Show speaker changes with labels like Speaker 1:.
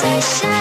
Speaker 1: Temptation.